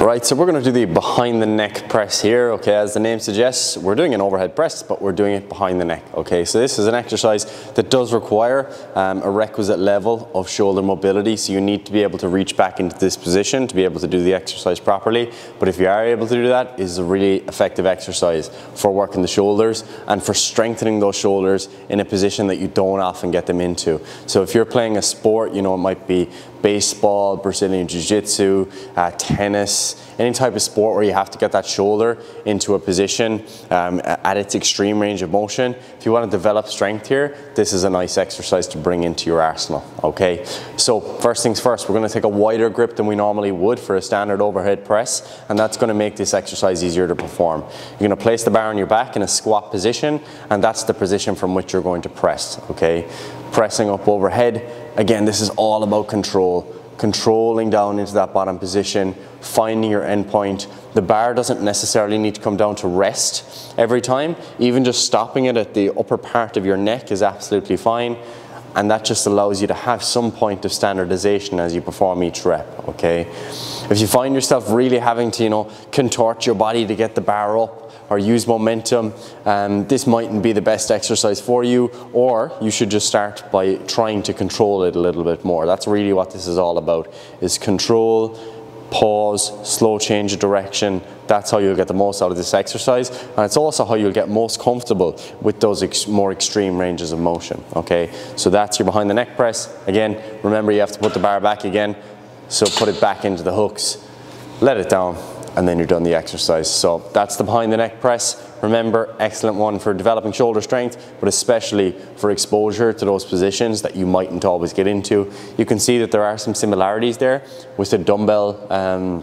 Right, so we're going to do the behind the neck press here, okay, as the name suggests, we're doing an overhead press, but we're doing it behind the neck, okay, so this is an exercise that does require um, a requisite level of shoulder mobility, so you need to be able to reach back into this position to be able to do the exercise properly, but if you are able to do that, it is a really effective exercise for working the shoulders and for strengthening those shoulders in a position that you don't often get them into. So if you're playing a sport, you know, it might be baseball, Brazilian Jiu-Jitsu, uh, tennis, any type of sport where you have to get that shoulder into a position um, at its extreme range of motion. If you want to develop strength here, this is a nice exercise to bring into your arsenal, okay? So first things first, we're going to take a wider grip than we normally would for a standard overhead press, and that's going to make this exercise easier to perform. You're going to place the bar on your back in a squat position, and that's the position from which you're going to press, okay? Pressing up overhead, Again, this is all about control. Controlling down into that bottom position, finding your endpoint. The bar doesn't necessarily need to come down to rest every time. Even just stopping it at the upper part of your neck is absolutely fine. And that just allows you to have some point of standardization as you perform each rep, okay? If you find yourself really having to, you know, contort your body to get the bar up, or use momentum, um, this mightn't be the best exercise for you, or you should just start by trying to control it a little bit more. That's really what this is all about, is control, pause, slow change of direction. That's how you'll get the most out of this exercise. And it's also how you'll get most comfortable with those ex more extreme ranges of motion, okay? So that's your behind the neck press. Again, remember you have to put the bar back again. So put it back into the hooks, let it down, and then you're done the exercise. So that's the behind the neck press. Remember, excellent one for developing shoulder strength, but especially for exposure to those positions that you mightn't always get into. You can see that there are some similarities there with the dumbbell um,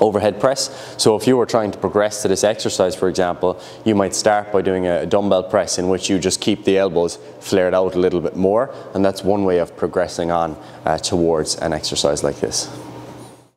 overhead press. So if you were trying to progress to this exercise, for example, you might start by doing a dumbbell press in which you just keep the elbows flared out a little bit more, and that's one way of progressing on uh, towards an exercise like this.